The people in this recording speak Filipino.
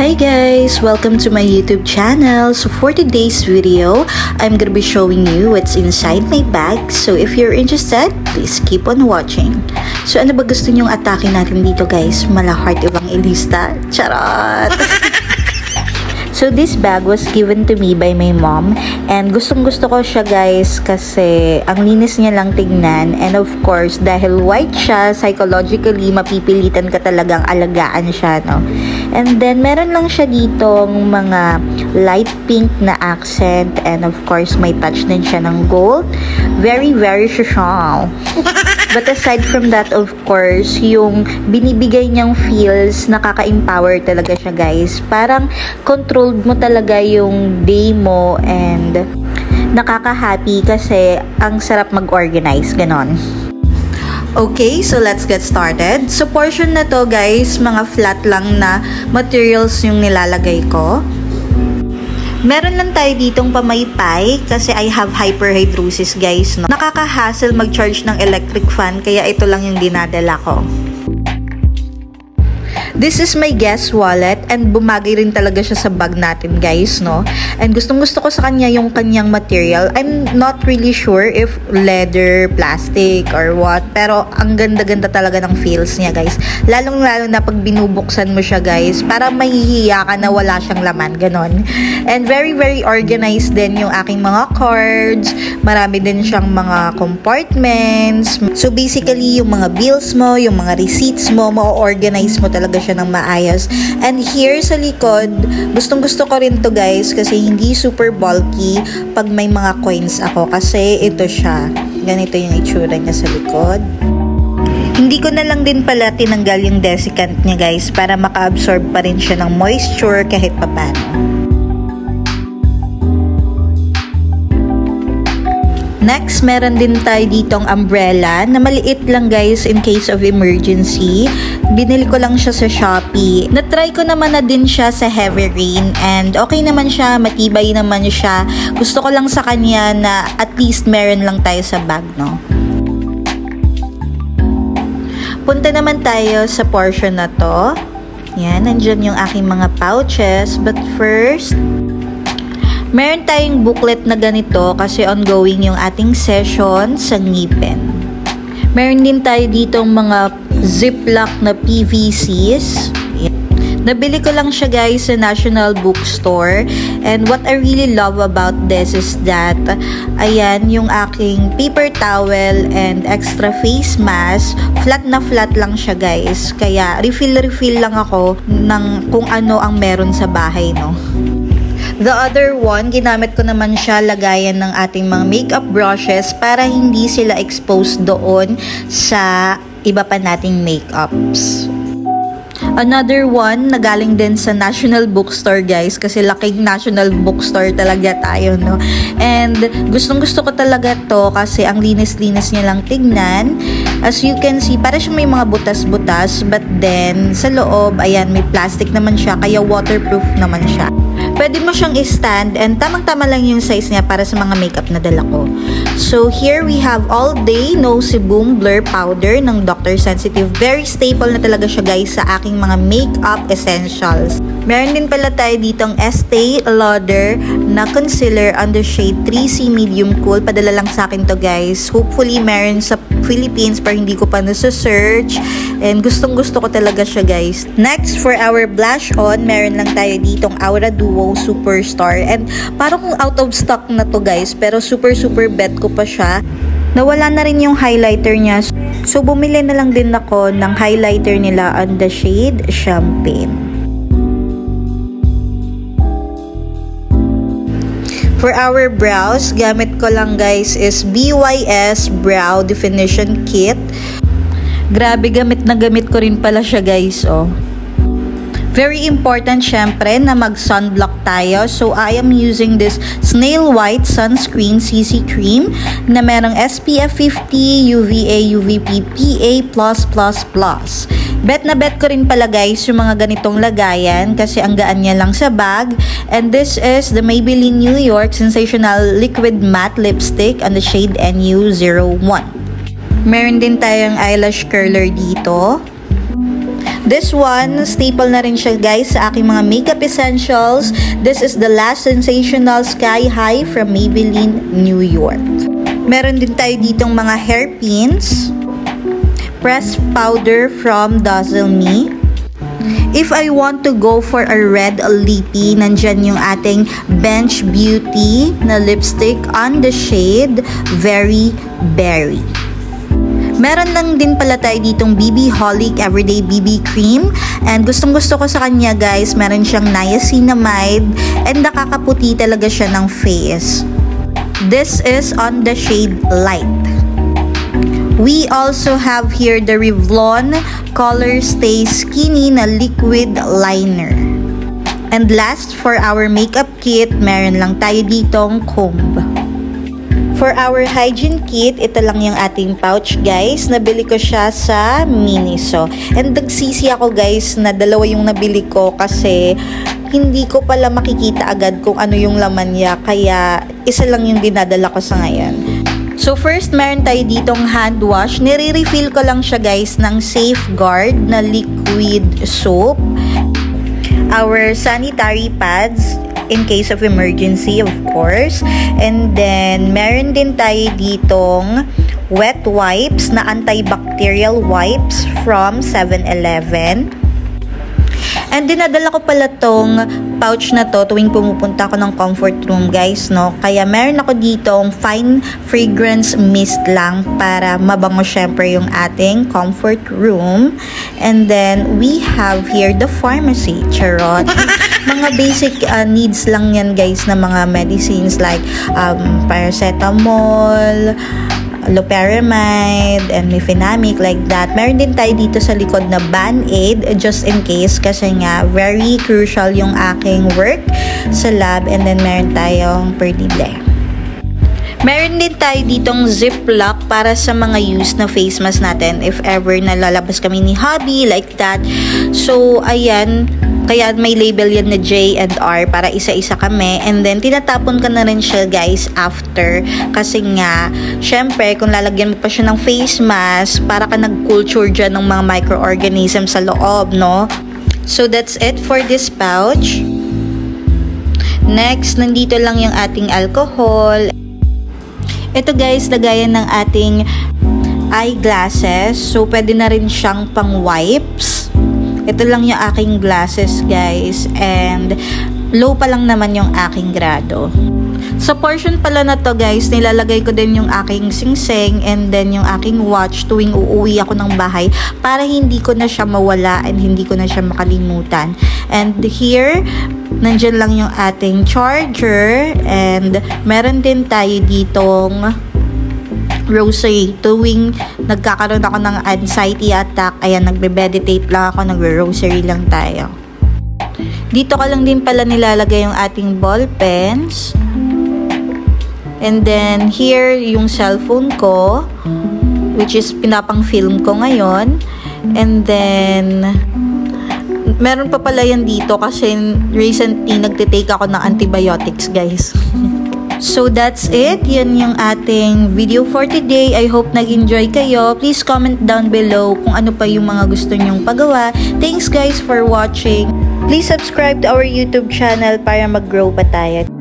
Hi guys! Welcome to my YouTube channel. So for today's video, I'm gonna be showing you what's inside my bag. So if you're interested, please keep on watching. So ano ba gusto nyong atake natin dito guys? Mala Heart Evangelista? Charot! So this bag was given to me by my mom and gustong gusto ko siya guys kasi ang linis niya lang tignan and of course dahil white siya psychologically mapipilitan ka talagang alagaan siya no. And then meron lang siya ditong mga light pink na accent and of course may touch din siya ng gold. Very very social. But aside from that, of course, yung binibigay niyang feels, nakaka-empower talaga siya, guys. Parang controlled mo talaga yung day mo and nakaka-happy kasi ang sarap mag-organize, ganon. Okay, so let's get started. So portion na to guys, mga flat lang na materials yung nilalagay ko. Meron lang tayo ditong pamaypay kasi I have hyperhidrosis guys. No? Nakaka-hassle mag-charge ng electric fan kaya ito lang yung dinadala ko. This is my guest wallet and bumagay rin talaga siya sa bag natin guys, no? And gustong gusto ko sa kanya yung kanyang material. I'm not really sure if leather, plastic, or what. Pero ang ganda-ganda talaga ng feels niya guys. Lalong-lalo na pag binubuksan mo siya guys, para mahihiya ka na wala siyang laman, ganon. And very, very organized din yung aking mga cards. Marami din siyang mga compartments. So basically, yung mga bills mo, yung mga receipts mo, ma-organize mo talaga siya siya ng maayos. And here sa likod, gustong gusto ko rin to guys kasi hindi super bulky pag may mga coins ako kasi ito siya. Ganito yung itsura niya sa likod. Hindi ko na lang din pala tinanggal yung desiccant niya guys para maka-absorb pa rin siya ng moisture kahit papano. Next, meron din tayo ditong umbrella na maliit lang guys in case of emergency. Binili ko lang siya sa Shopee. Na-try ko naman na din siya sa heavy rain and okay naman siya, matibay naman siya. Gusto ko lang sa kanya na at least meron lang tayo sa bag, no? Punta naman tayo sa portion na to. Yan, nandyan yung aking mga pouches. But first, Meron tayong booklet na ganito kasi ongoing yung ating session sa ngipin. Meron din tayo ditong mga ziplock na PVCs. Nabili ko lang siya guys sa National Bookstore. And what I really love about this is that, ayan, yung aking paper towel and extra face mask, flat na flat lang siya guys. Kaya refill-refill lang ako ng kung ano ang meron sa bahay, no? The other one, ginamit ko naman siya lagayan ng ating mga makeup brushes para hindi sila exposed doon sa iba pa nating makeups. Another one na galing din sa National Bookstore guys kasi laking National Bookstore talaga tayo no. And gustong gusto ko talaga to kasi ang linis-linis niya lang tignan. As you can see, para siya may mga butas-butas but then sa loob, ayan, may plastic naman siya kaya waterproof naman siya. Pwede mo siyang i-stand and tamang-tama lang yung size niya para sa mga makeup na dala ko. So, here we have All Day No Sebum Blur Powder ng Dr. Sensitive. Very staple na talaga siya guys sa aking mga makeup essentials. Meron din pala tayo ditong Estee Lauder na concealer under shade 3C Medium Cool. Padala lang sa akin to guys. Hopefully, meron sa Philippines pero hindi ko pa nasa-search. And gustong gusto ko talaga siya guys. Next, for our blush on, meron lang tayo ditong Aura Duo Superstar. And parang out of stock na to guys, pero super super bet ko pa siya. Nawala na rin yung highlighter niya. So bumili na lang din ako ng highlighter nila on the shade Champagne. For our brows, gamit ko lang guys is BYS Brow Definition Kit. Grabe, gamit na gamit ko rin pala siya guys, oh. Very important syempre na mag-sunblock tayo. So, I am using this Snail White Sunscreen CC Cream na merong SPF 50, UVA, UVP, PA+++. Bet na bet ko rin pala guys yung mga ganitong lagayan kasi ang gaan niya lang sa bag. And this is the Maybelline New York Sensational Liquid Matte Lipstick on the shade NU01. Meron din tayong eyelash curler dito. This one, staple na rin siya guys sa aking mga makeup essentials. This is the Last Sensational Sky High from Maybelline New York. Meron din tayo ditong mga hairpins. Pressed powder from Dazzle Me. If I want to go for a red lippy, nandyan yung ating Bench Beauty na lipstick on the shade Very Berry. Meron lang din pala tayo ditong BB Holic Everyday BB Cream. And gustong gusto ko sa kanya guys, meron siyang niacinamide and nakakaputi talaga siya ng face. This is on the shade Light. We also have here the Revlon Color Stay Skinny na liquid liner. And last, for our makeup kit, meron lang tayo ditong comb. For our hygiene kit, ito lang yung ating pouch guys. Nabili ko siya sa Miniso. And nagsisi ako guys na dalawa yung nabili ko kasi hindi ko pala makikita agad kung ano yung laman niya. Kaya isa lang yung dinadala ko sa ngayon. So first, meron tayo ditong hand wash. Nire-refill ko lang siya guys ng Safeguard na liquid soap. Our sanitary pads in case of emergency, of course. And then, meron din tayo ditong wet wipes na antibacterial wipes from 7-Eleven. And dinadala ko pala tong pouch na to tuwing pumupunta ako ng comfort room guys no. Kaya meron ako ditong fine fragrance mist lang para mabango syempre yung ating comfort room. And then we have here the pharmacy. Charot. mga basic uh, needs lang yan guys na mga medicines like um, paracetamol, loperamide and mifenamic like that. Meron din tayo dito sa likod na band-aid just in case kasi nga very crucial yung aking work sa lab and then meron tayong perdible. Meron din tayo ditong ziplock para sa mga use na face mask natin if ever nalalabas kami ni hubby like that. So, ayan, kaya may label yan na J and R para isa-isa kami. And then, tinatapon ka na rin siya guys after. Kasi nga, syempre, kung lalagyan mo pa siya ng face mask, para ka nag-culture dyan ng mga microorganisms sa loob, no? So, that's it for this pouch. Next, nandito lang yung ating alcohol. Ito guys, lagayan ng ating eyeglasses. So, pwede na rin siyang pang wipes. Ito lang yung aking glasses, guys. And, low pa lang naman yung aking grado. Sa portion pala na to guys, nilalagay ko din yung aking singseng and then yung aking watch tuwing uuwi ako ng bahay para hindi ko na siya mawala and hindi ko na siya makalimutan. And here, nandyan lang yung ating charger and meron din tayo ditong rosary. Tuwing nagkakaroon ako ng anxiety attack, ayan, nagbe-meditate lang ako, nagre-rosary lang tayo. Dito ka lang din pala nilalagay yung ating ball pens. And then, here, yung cellphone ko, which is pinapang film ko ngayon. And then, meron pa pala yan dito kasi recently nagtitake ako ng antibiotics, guys. So that's it. Yan yung ating video for today. I hope nag-enjoy kayo. Please comment down below kung ano pa yung mga gusto nyong pagawa. Thanks guys for watching. Please subscribe to our YouTube channel para mag-grow pa tayo.